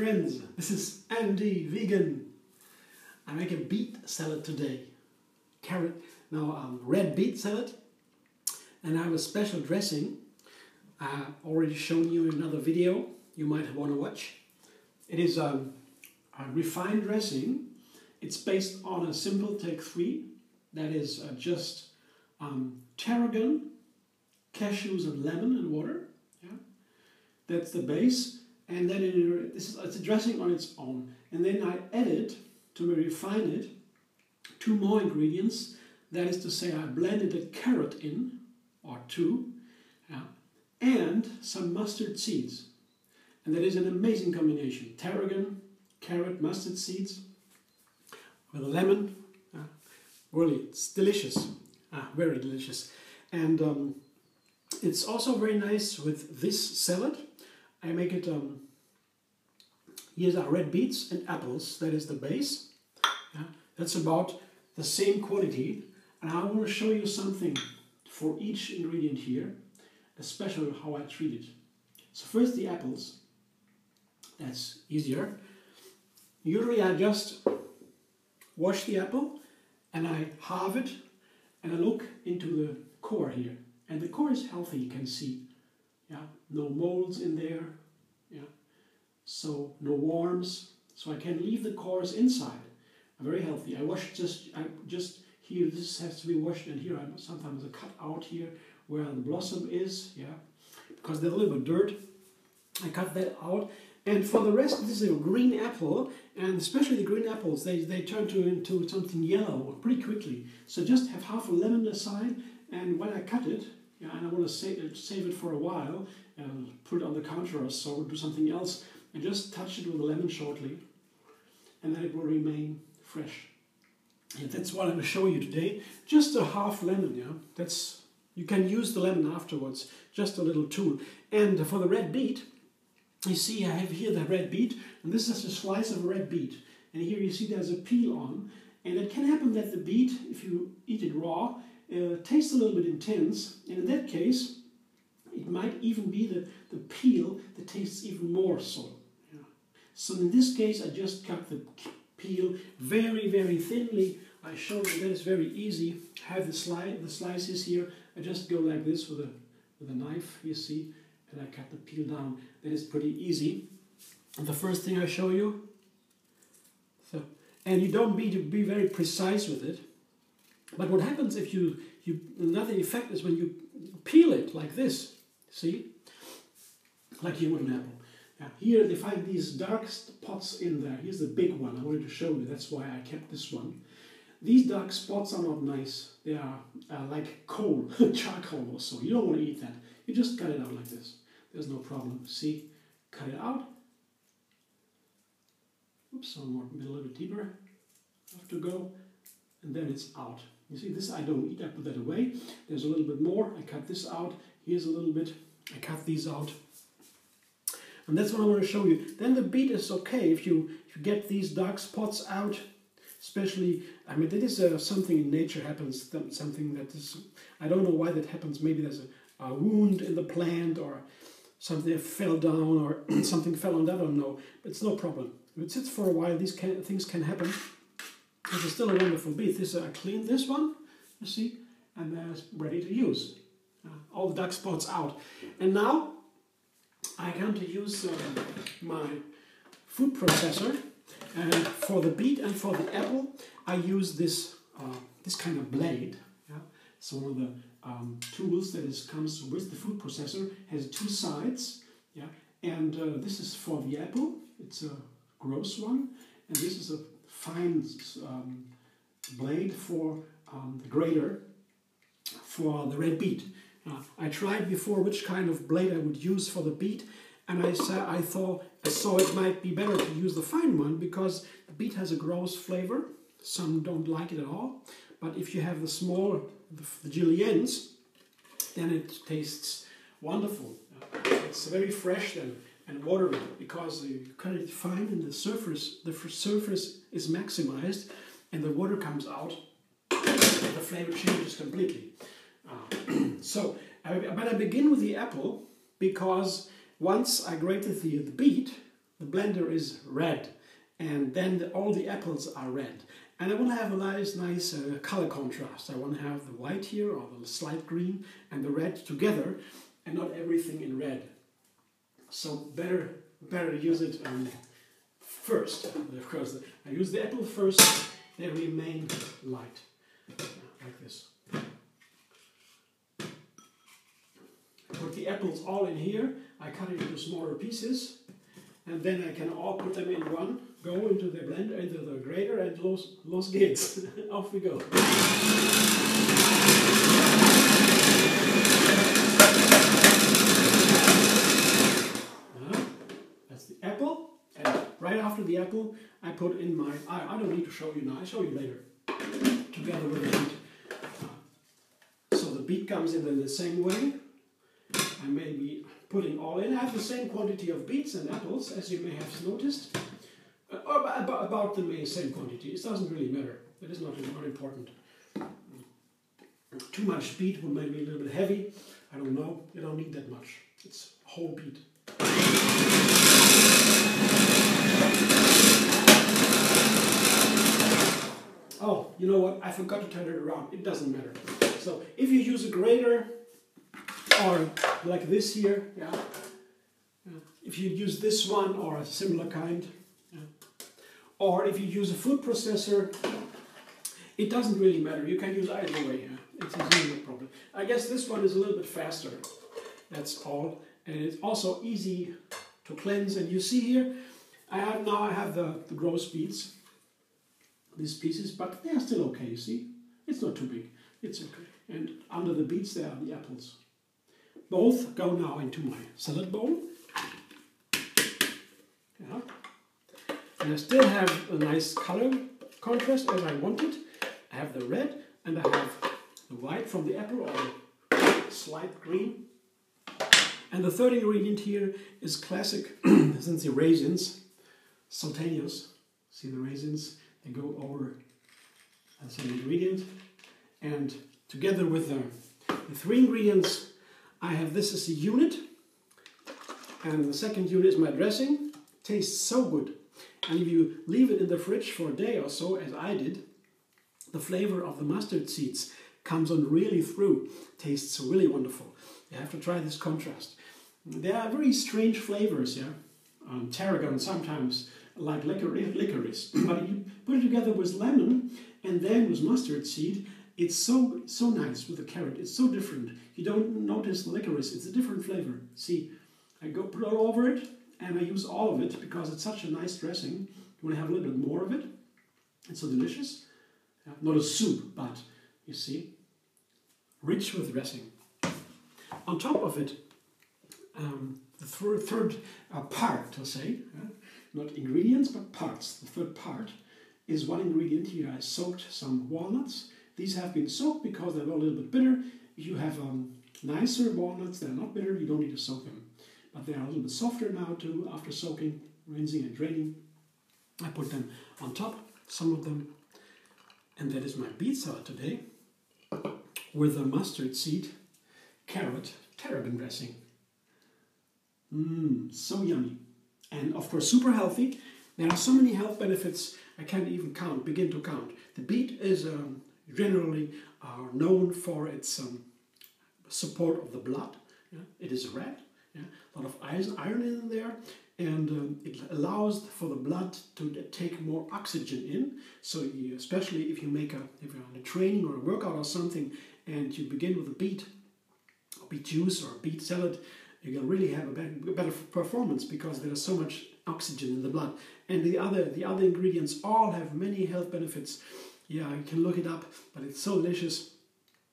friends, this is MD Vegan. I make a beet salad today. Carrot, no, um, red beet salad. And I have a special dressing. I already shown you in another video you might want to watch. It is um, a refined dressing. It's based on a simple take three. That is uh, just um, tarragon, cashews and lemon and water. Yeah, That's the base and then this is it's a dressing on its own. And then I added to refine it two more ingredients. That is to say, I blended a carrot in, or two, and some mustard seeds. And that is an amazing combination. Tarragon, carrot, mustard seeds with a lemon. Really, it's delicious. Ah, very delicious. And um, it's also very nice with this salad. I make it um, Here's our red beets and apples, that is the base. Yeah, that's about the same quality. And I want to show you something for each ingredient here, especially how I treat it. So first the apples, that's easier. Usually I just wash the apple and I halve it and I look into the core here. And the core is healthy, you can see. Yeah, no molds in there, Yeah, so no worms. So I can leave the cores inside. I'm very healthy. I wash just I just here. This has to be washed, and here I sometimes I cut out here where the blossom is. Yeah, because there's a little bit dirt. I cut that out. And for the rest, this is a green apple, and especially the green apples, they, they turn to into something yellow pretty quickly. So just have half a lemon aside, and when I cut it, yeah, and I want to save it, uh, save it for a while, and put it on the counter or so, do something else, and just touch it with a lemon shortly and then it will remain fresh. And that's what I'm going to show you today. Just a half lemon, yeah. That's you can use the lemon afterwards. Just a little tool. And for the red beet, you see I have here the red beet, and this is a slice of red beet. And here you see there's a peel on. And it can happen that the beet, if you eat it raw, uh, tastes a little bit intense. And in that case, it might even be the, the peel that tastes even more so. So in this case, I just cut the peel very, very thinly. I show you that it's very easy. I have the, sli the slices here. I just go like this with a, with a knife, you see, and I cut the peel down. That is pretty easy. And the first thing I show you, so, and you don't be to be very precise with it. But what happens if you, you another effect is when you peel it like this, see, like you would an apple. Yeah, here they find these dark spots in there. Here's the big one I wanted to show you. That's why I kept this one. These dark spots are not nice. They are uh, like coal, charcoal or so. You don't want to eat that. You just cut it out like this. There's no problem. See? Cut it out. Oops, one more, a little bit deeper. Have to go. And then it's out. You see, this I don't eat. I put that away. There's a little bit more. I cut this out. Here's a little bit. I cut these out. And that's what I want to show you. Then the beet is okay if you, if you get these dark spots out, especially, I mean, that is uh, something in nature happens, something that is, I don't know why that happens. Maybe there's a, a wound in the plant or something fell down or something fell on that, I don't know. It's no problem. If it sits for a while, these can, things can happen. This is still a wonderful beet. This, uh, I cleaned this one, you see, and uh, it's ready to use. Uh, all the dark spots out. And now I come to use uh, my food processor and for the beet and for the apple I use this uh, this kind of blade yeah? it's one of the um, tools that is, comes with the food processor has two sides yeah and uh, this is for the apple it's a gross one and this is a fine um, blade for um, the grater for the red beet uh, I tried before which kind of blade I would use for the beet, and I said I thought I saw it might be better to use the fine one because the beet has a gross flavor. Some don't like it at all, but if you have the small, the, the juliennes, then it tastes wonderful. Uh, it's very fresh then and watery because you cut it fine and the surface the surface is maximized and the water comes out. The flavor changes completely. so, but I begin with the apple because once I grated the, the beet, the blender is red, and then the, all the apples are red. And I want to have a nice, nice uh, color contrast. I want to have the white here, or the slight green, and the red together, and not everything in red. So better, better use it um, first. Of course, I use the apple first, they remain light, like this. Put the apples all in here, I cut it into smaller pieces, and then I can all put them in one, go into the blender, into the grater, and los, los geht's. Off we go. That's the apple, and right after the apple, I put in my, I, I don't need to show you now, I'll show you later, together with the beet. So the beet comes in the same way. I may be putting all in. I have the same quantity of beets and apples, as you may have noticed. Uh, about, about the same quantity. It doesn't really matter. It is not, not important. Too much beet would make me a little bit heavy. I don't know. You don't need that much. It's whole beet. Oh, you know what? I forgot to turn it around. It doesn't matter. So if you use a grater or like this here, yeah. If you use this one or a similar kind, yeah. or if you use a food processor, it doesn't really matter. You can use either way. Yeah. It's a problem. I guess this one is a little bit faster. That's all, and it's also easy to cleanse. And you see here, I have now I have the, the gross beets, these pieces, but they are still okay. You see, it's not too big. It's okay. And under the beets there are the apples. Both go now into my salad bowl. Yeah. And I still have a nice color contrast as I wanted. I have the red and I have the white from the apple or the slight green. And the third ingredient here is classic, since the raisins, Sultanas. See the raisins? They go over as an ingredient. And together with the, the three ingredients I have this as a unit, and the second unit is my dressing. Tastes so good. And if you leave it in the fridge for a day or so, as I did, the flavor of the mustard seeds comes on really through. Tastes really wonderful. You have to try this contrast. There are very strange flavors, yeah. Um, tarragon sometimes like licorice, licorice. but you put it together with lemon and then with mustard seed, it's so so nice with the carrot. It's so different. You don't notice the licorice. It's a different flavor. See, I go put all over it, and I use all of it because it's such a nice dressing. You want to have a little bit more of it. It's so delicious. Not a soup, but you see, rich with dressing. On top of it, um, the th third uh, part, to say, uh, not ingredients but parts. The third part is one ingredient here. I soaked some walnuts these have been soaked because they're a little bit bitter. If you have um, nicer walnuts that are not bitter, you don't need to soak them. But they are a little bit softer now too after soaking, rinsing and draining. I put them on top, some of them. And that is my beet salad today with a mustard seed, carrot, tarragon dressing. Mmm, so yummy. And of course, super healthy. There are so many health benefits I can't even count, begin to count. The beet is um, generally are known for its um, support of the blood. Yeah? It is red, yeah? a lot of iron in there, and um, it allows for the blood to take more oxygen in. So you, especially if you make a if you're on a training or a workout or something, and you begin with a beet, beet juice or beet salad, you can really have a better, performance because there is so much oxygen in the blood. And the other the other ingredients all have many health benefits yeah, you can look it up, but it's so delicious.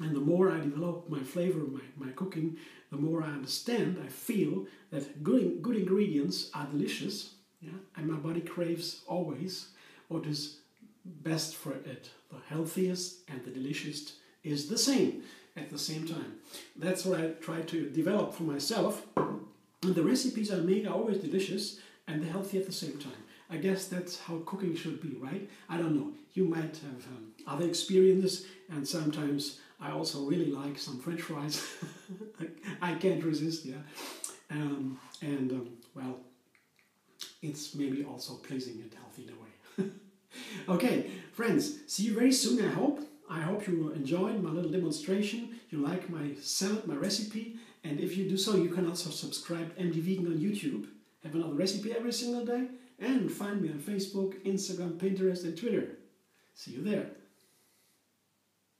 And the more I develop my flavor, my, my cooking, the more I understand, I feel that good, good ingredients are delicious, yeah, and my body craves always what is best for it. The healthiest and the delicious is the same at the same time. That's what I try to develop for myself. And the recipes I make are always delicious and they're healthy at the same time. I guess that's how cooking should be, right? I don't know. You might have um, other experiences, and sometimes I also really like some French fries. I can't resist, yeah. Um, and um, well, it's maybe also pleasing and healthy in a way. okay, friends, see you very soon, I hope. I hope you enjoyed my little demonstration. You like my salad, my recipe, and if you do so, you can also subscribe MD Vegan on YouTube. Have another recipe every single day, and find me on Facebook, Instagram, Pinterest, and Twitter. See you there.